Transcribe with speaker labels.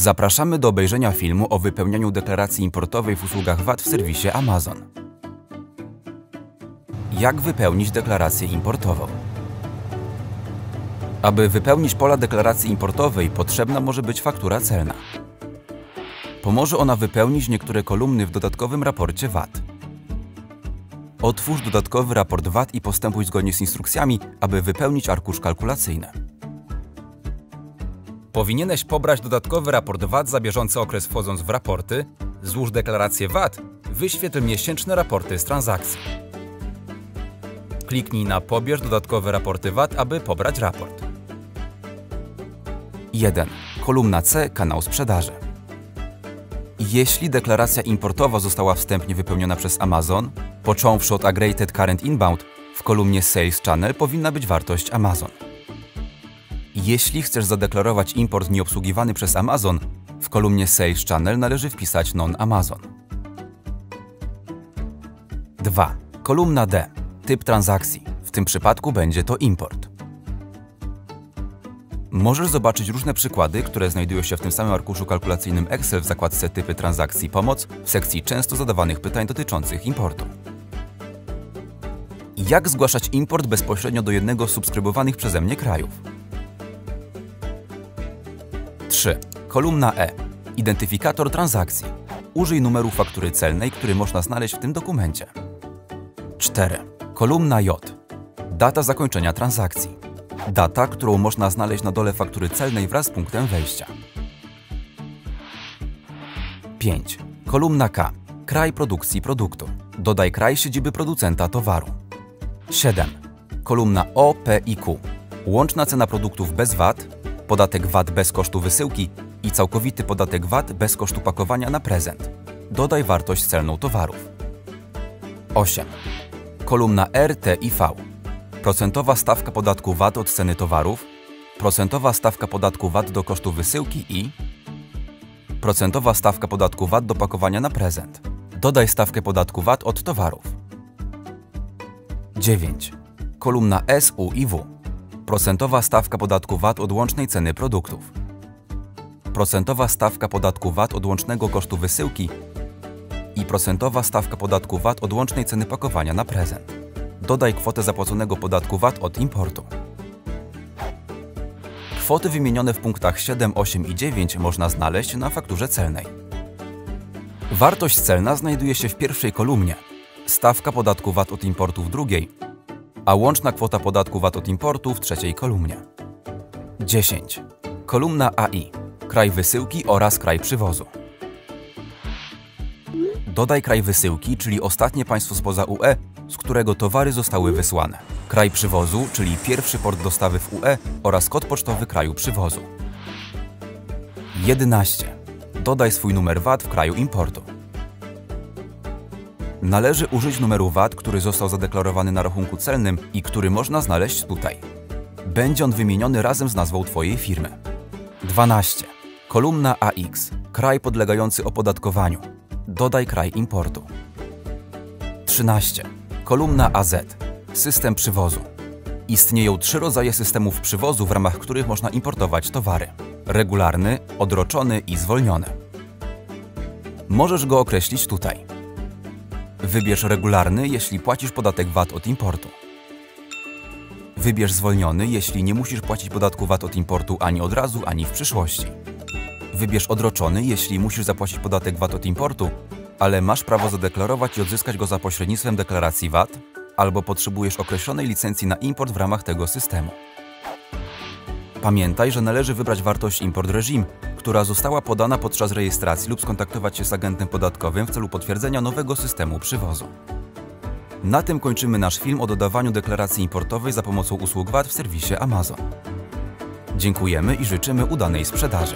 Speaker 1: Zapraszamy do obejrzenia filmu o wypełnianiu deklaracji importowej w usługach VAT w serwisie Amazon. Jak wypełnić deklarację importową? Aby wypełnić pola deklaracji importowej, potrzebna może być faktura celna. Pomoże ona wypełnić niektóre kolumny w dodatkowym raporcie VAT. Otwórz dodatkowy raport VAT i postępuj zgodnie z instrukcjami, aby wypełnić arkusz kalkulacyjny. Powinieneś pobrać dodatkowy raport VAT za bieżący okres wchodząc w raporty, złóż deklarację VAT, wyświetl miesięczne raporty z transakcji. Kliknij na Pobierz dodatkowe raporty VAT, aby pobrać raport. 1. Kolumna C Kanał sprzedaży. Jeśli deklaracja importowa została wstępnie wypełniona przez Amazon, począwszy od Agregated Current Inbound, w kolumnie Sales Channel powinna być wartość Amazon. Jeśli chcesz zadeklarować import nieobsługiwany przez Amazon, w kolumnie Sales Channel należy wpisać Non-Amazon. 2. Kolumna D. Typ transakcji. W tym przypadku będzie to import. Możesz zobaczyć różne przykłady, które znajdują się w tym samym arkuszu kalkulacyjnym Excel w zakładce Typy transakcji Pomoc w sekcji często zadawanych pytań dotyczących importu. Jak zgłaszać import bezpośrednio do jednego z subskrybowanych przeze mnie krajów? 3. Kolumna E. Identyfikator transakcji. Użyj numeru faktury celnej, który można znaleźć w tym dokumencie. 4. Kolumna J. Data zakończenia transakcji. Data, którą można znaleźć na dole faktury celnej wraz z punktem wejścia. 5. Kolumna K. Kraj produkcji produktu. Dodaj kraj siedziby producenta towaru. 7. Kolumna O, P i Q. Łączna cena produktów bez VAT, podatek VAT bez kosztu wysyłki i całkowity podatek VAT bez kosztu pakowania na prezent. Dodaj wartość celną towarów. 8. Kolumna R, T i V. Procentowa stawka podatku VAT od ceny towarów, procentowa stawka podatku VAT do kosztu wysyłki i procentowa stawka podatku VAT do pakowania na prezent. Dodaj stawkę podatku VAT od towarów. 9. Kolumna S, U i W. Procentowa stawka podatku VAT od łącznej ceny produktów. Procentowa stawka podatku VAT od łącznego kosztu wysyłki i procentowa stawka podatku VAT od łącznej ceny pakowania na prezent. Dodaj kwotę zapłaconego podatku VAT od importu. Kwoty wymienione w punktach 7, 8 i 9 można znaleźć na fakturze celnej. Wartość celna znajduje się w pierwszej kolumnie, stawka podatku VAT od importu w drugiej, a łączna kwota podatku VAT od importu w trzeciej kolumnie. 10. Kolumna AI. Kraj wysyłki oraz kraj przywozu. Dodaj kraj wysyłki, czyli ostatnie państwo spoza UE, z którego towary zostały wysłane. Kraj przywozu, czyli pierwszy port dostawy w UE oraz kod pocztowy kraju przywozu. 11. Dodaj swój numer VAT w kraju importu. Należy użyć numeru VAT, który został zadeklarowany na rachunku celnym i który można znaleźć tutaj. Będzie on wymieniony razem z nazwą Twojej firmy. 12. Kolumna AX. Kraj podlegający opodatkowaniu. Dodaj kraj importu. 13. Kolumna AZ. System przywozu. Istnieją trzy rodzaje systemów przywozu, w ramach których można importować towary. Regularny, odroczony i zwolniony. Możesz go określić tutaj. Wybierz regularny, jeśli płacisz podatek VAT od importu. Wybierz zwolniony, jeśli nie musisz płacić podatku VAT od importu ani od razu, ani w przyszłości. Wybierz odroczony, jeśli musisz zapłacić podatek VAT od importu, ale masz prawo zadeklarować i odzyskać go za pośrednictwem deklaracji VAT, albo potrzebujesz określonej licencji na import w ramach tego systemu. Pamiętaj, że należy wybrać wartość import reżim, która została podana podczas rejestracji lub skontaktować się z agentem podatkowym w celu potwierdzenia nowego systemu przywozu. Na tym kończymy nasz film o dodawaniu deklaracji importowej za pomocą usług VAT w serwisie Amazon. Dziękujemy i życzymy udanej sprzedaży.